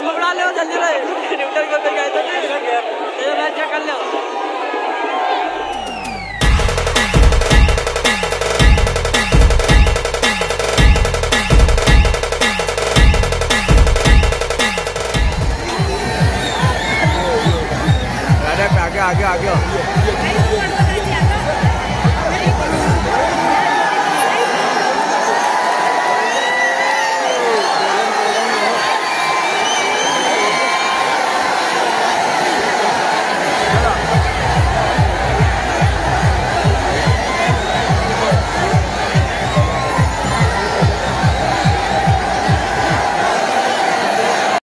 number बना लो जल्दी भाई न्यूटन को गए थे मैच कर लो आगे आगे आगे